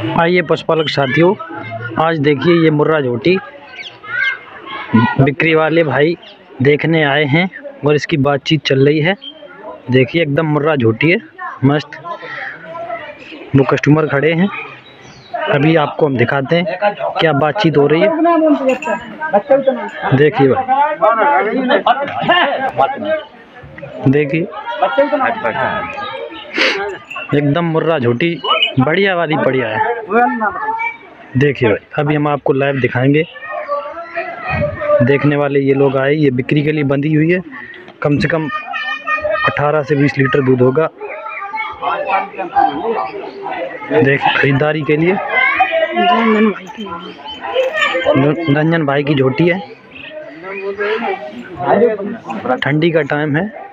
आइए पशुपालक साथियों, आज देखिए ये मुर्रा झोटी। बिक्री वाले भाई देखने आए हैं और इसकी बातचीत चल रही है। देखिए, एकदम मुर्रा झोटी है, मस्त। वो कस्टमर खड़े हैं। अभी आपको हम दिखाते हैं क्या बातचीत हो रही है। देखिए देखिए। एकदम मुर्रा झोटी बढ़िया वाली बढ़िया है। देखिए भाई, अभी हम आपको लाइव दिखाएँगे। देखने वाले ये लोग आए, ये बिक्री के लिए बंधी हुई है। कम से कम 18 से 20 लीटर दूध होगा। देख, खरीदारी के लिए। रंजन भाई की झोटी है। ठंडी का टाइम है।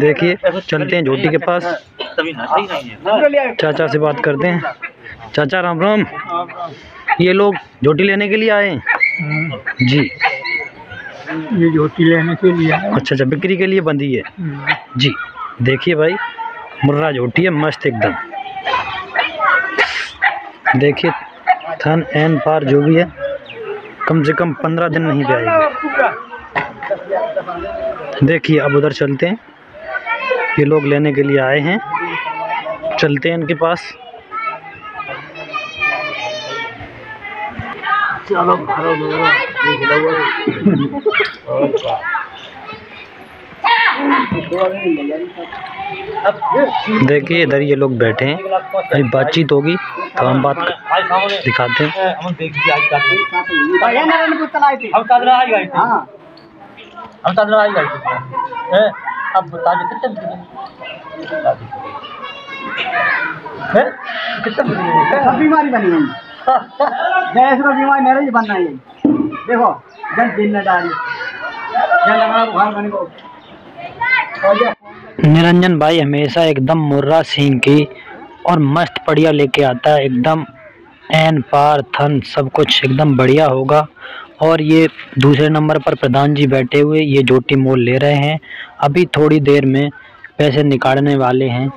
देखिए चलते हैं झोटी के पास। चाचा से बात करते हैं। चाचा राम राम। ये लोग झोटी लेने के लिए आए हैं? जी। ये झोटी लेने के लिए अच्छा अच्छा बिक्री के लिए बंधी है। जी देखिए भाई मुर्रा झोटी है मस्त एकदम। देखिए थन एन पार जो भी है कम से कम पंद्रह दिन नहीं पे आएगी देखिए अब उधर चलते हैं। ये लोग लेने के लिए आए हैं। चलते हैं इनके पास। चलो देखिए इधर ये लोग बैठे हैं। अभी बातचीत होगी तो हम बात दिखाते हैं। हम तादरा आई गई थी हम तादरा आई गई थी हैं? अब बता दो कितने। हैं? कितने बीमारी बनी है गैस का बीमारी मेरे ही बनना है। देखो जन दिन में डाली जन हमारा बुखार बने को। निरंजन भाई हमेशा एकदम मुर्रा सिंह की और मस्त बढ़िया लेके आता है। एकदम एन पार थन सब कुछ एकदम बढ़िया होगा। और ये दूसरे नंबर पर प्रधान जी बैठे हुए ये जोटी मोल ले रहे हैं। अभी थोड़ी देर में पैसे निकालने वाले हैं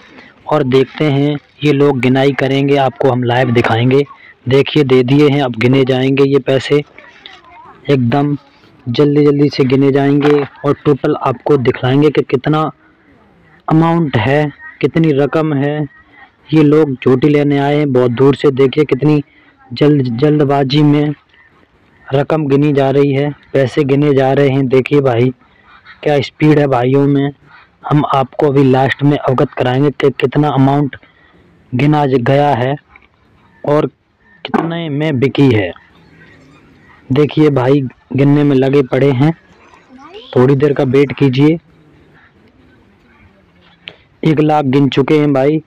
और देखते हैं ये लोग गिनाई करेंगे, आपको हम लाइव दिखाएँगे। देखिए, दे दिए हैं, अब गिने जाएँगे ये पैसे। एकदम जल्दी जल्दी से गिने जाएँगे और टोटल आपको दिखलाएँगे कि कितना अमाउंट है, कितनी रकम है। ये लोग झोटी लेने आए हैं, बहुत दूर से देखिए कितनी जल्द जल्दबाजी में रकम गिनी जा रही है, पैसे गिने जा रहे हैं। देखिए भाई, क्या स्पीड है भाइयों में। हम आपको अभी लास्ट में अवगत कराएँगे कि कितना अमाउंट गिना गया है और कितने में बिकी है। देखिए भाई, गिनने में लगे पड़े हैं। थोड़ी देर का वेट कीजिए। एक लाख गिन चुके हैं भाई।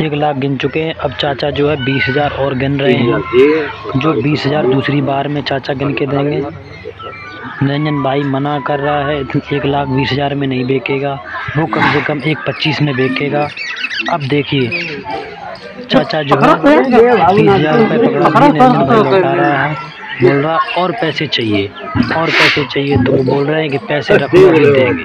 एक लाख गिन चुके हैं। अब चाचा जो है बीस हज़ार और गिन रहे हैं। जो बीस हज़ार दूसरी बार में चाचा गिन के देंगे। निरंजन भाई मना कर रहा है एक लाख बीस हज़ार में नहीं बेचेगा वो कम से कम एक पच्चीस में बेचेगा अब देखिए चाचा जो है बीस हज़ार रुपये पकड़ा। दिए निरंजन भाई लौटा रहा है बोल रहा और पैसे चाहिए और पैसे चाहिए तो वो बोल रहे हैं कि पैसे रखो अभी देंगे।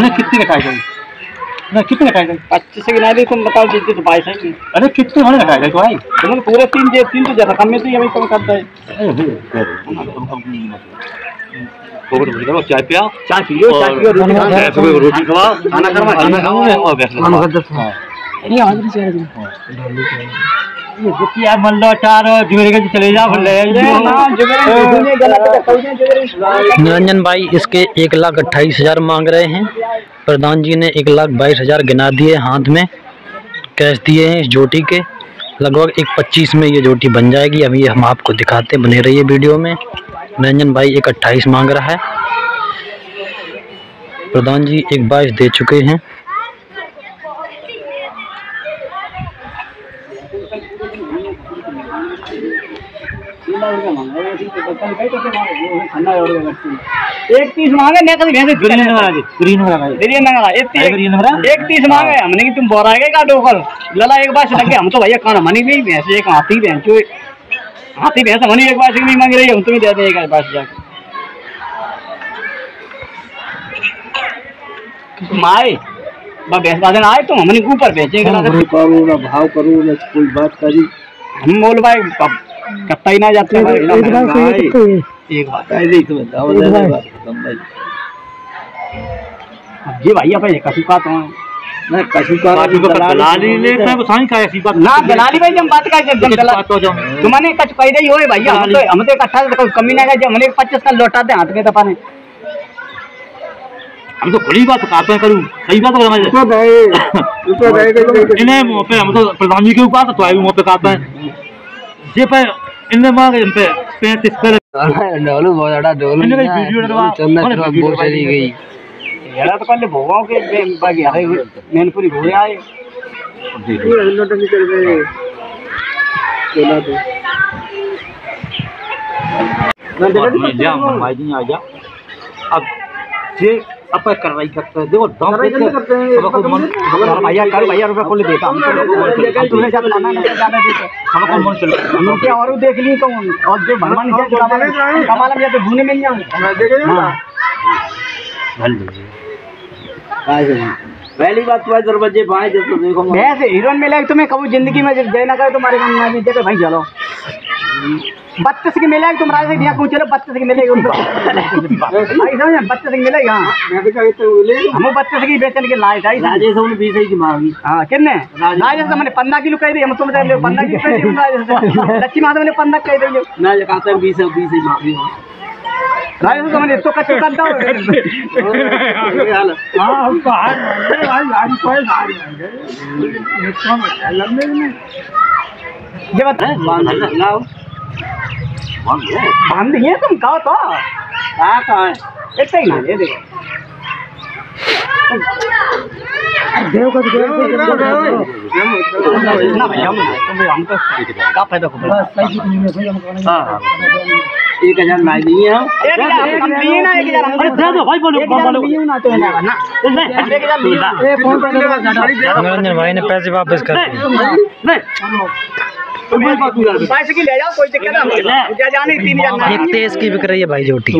ही कितने रखाए गए ना कितने रखाए गए पच्चीस से गिना दी तुम बताओ जितने तो बाईस है अरे कितने हमने रखाए गए तो भाई तुम पूरे तीन जे तीन तो जैसा कम में तो ये भी कम करता है पकड़ पकड़ करो चाय पिया चाय पियो चाय पियो रोटी खाओ रोटी खवा खाना खा खाना खाओ और बैठ हाँ ये हाजिर से ये दुखिया मन चार जुमेरे के चले जा निरंजन भाई इसके एक लाख अट्ठाईस हज़ार मांग रहे हैं। प्रधान जी ने एक लाख बाईस हज़ार गिना दिए हाथ में कैश दिए हैं इस जोटी के। लगभग एक पच्चीस में ये जोटी बन जाएगी। अभी हम आपको दिखाते बने रहिए वीडियो में। निरंजन भाई एक अट्ठाईस मांग रहा है। प्रधान जी एक बाईस दे चुके हैं। एक तीस मांगे है हमने कि तुम बोराएगे का डोकर लला एक बार लगे हम तो भैया खाना मनी भी भैंस एक हाथी भैंस हाथी भैंस मनी एक बार नहीं मांग रही हम तुम्हें दे दे एक बार से जाके माए बा बादन आए तो हमने ऊपर बेचेंगे भाव करूँ ना कोई बात करी हम बोल भाई कत्ता ही ना जाते हैं एक बार से हुए? एक बात ऐसे ही दे भाई अब ये भैया भाई कसू का तो ना कछु का काजू का दलाली ले मैं बताई का ऐसी बात ना दलाली भाई जब बात का जब कुछ दलाली बात हो जाओ। तुम्हारे कच पैदा ही होए भैया हम तो हम तो इकट्ठा से कोई कमी ना है जब हमने पच्चीस का लौटाते हाथ में तपाने हम तो खुली बात कहते हैं करूँ सही बात है तो नहीं तो नहीं इन्हें मुँह पे हम तो प्रधान जी के ऊपर तो भी मुँह पे कहते हैं। ये पे इनने मांगे इन पे पैंतीस पे डोलू बहुत बड़ा डोलू। इन्हें भाई वीडियो डलवा तरफ़ वीडियो बहुत चली गई। येड़ा तो पहले भोगाओ के बे- बाकी हरे मैनपुरी घोड़े आए। निकल गए चला तो मैं जा भाई जी आ जा। अब ये अब कर रही करते हैं देखो हैं, भैया कर भैया रुपया खोल देता तो और देख ली तो और जो भगवान के कमाल कमाल में तो ढूँढने मिल हाँ पहली बात तो दरवाजे बाएँ जब तो देखो भैंस हीरोइन मिले तुम्हें कभी ज़िंदगी में जय ना करे तुम्हारे काम में भाई चलो बत्तीस की मिलेगी तुम राजा यहाँ पूछ रहे बत्तीस की मिलेगी उनको। बत्तीस की मिलेगी हाँ। हम बत्तीस की बेचने के लायक आई राजेश ने बीस ही की। मांगी हाँ कितने? राजेश। मैंने पंद्रह किलो कह दी हम तुम पंद्रह किलो कह दी राजेश। लक्ष्मी माधव ने पंद्रह कह दी ना कहते हैं बीस बीस ही मांगी राजेश तो मैंने तो कच्चे करता हाँ ये बता लाओ बाँध दिए तुम कहो तो कहाँ कहाँ है ही ना ये देखो देव ना भैया हम तुम हम तो का फ़ायदा को हाँ एक हज़ार लाई दिए हम एक हज़ार हम लिए ना एक हज़ार अरे दे दो भाई बोलो एक हज़ार लिए ना तो ना ना एक हज़ार लिए निरंजन भाई ने पैसे वापस कर दिए पैसे की ले जाओ कोई दिक्कत नहीं जाने तीन हज़ार एक तेज की बिक रही है भाई झोटी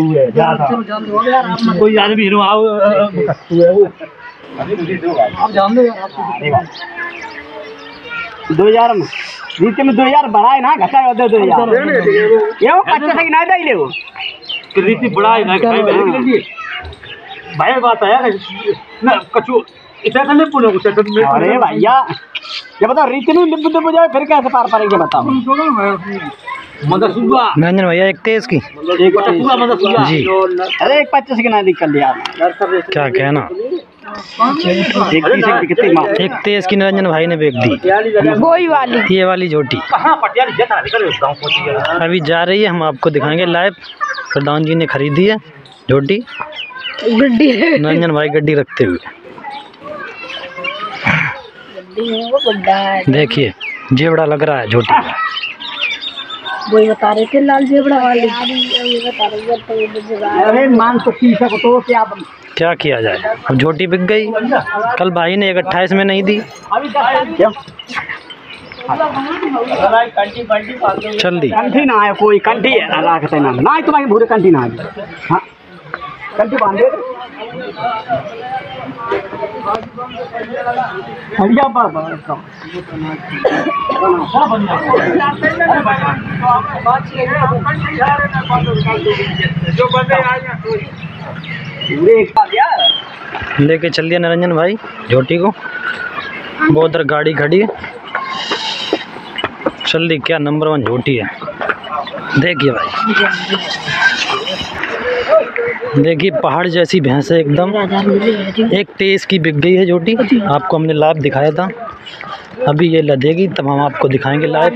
कोई आदमी हीरो आओ दो हज़ार में। नीचे में दो हज़ार बढ़ाए ना घटा है दो हज़ार। ये वो कच्चे से ना दे ले वो। रीति बड़ा है ना भाई भाई बात है ना कछु इतना कर ले पुणे उसे अरे भैया ये बताओ रीति नहीं लिप लिप जाए फिर कैसे पार पारेंगे बताओ। निरंजन भैया एक तेज की। जी। अरे एक पच्चीस की ना कर लिया क्या कहना? एक तीस की कितनी मार एक तेज की निरंजन भाई ने बेच दी। वही वाली। ये वाली झोटी। कहाँ पटियाली? जैसा निकल गाँव पहुँची गया अभी जा रही है हम आपको दिखाएँगे लाइव। प्रधान जी ने खरीदी है झोटी। गड्डी है। निरंजन भाई गड्डी रखते हुए गड्डी है वो गड्ढा है देखिए जेबड़ा लग रहा है झोटी का वही बता रहे थे लाल जेबड़ा वाली है तो अरे मान तो को तो क्या क्या किया जाए अब झोटी बिक गई कल भाई ने एक अट्ठाईस में नहीं दी चल दी कंठी ना आए कोई कंठी रखते ना ना तुम्हारे भूरे कंठी ना आए लेके चल दिया निरंजन भाई, झोटी को। वो उधर गाड़ी खड़ी है। चल दी क्या नंबर वन झोटी है? देखिए भाई। देखिए, पहाड़ जैसी भैंस है एकदम। एक तेज की बिक गई है जोटी आपको हमने लाभ दिखाया था। अभी ये लदेगी, तब हम आपको दिखाएँगे लाइव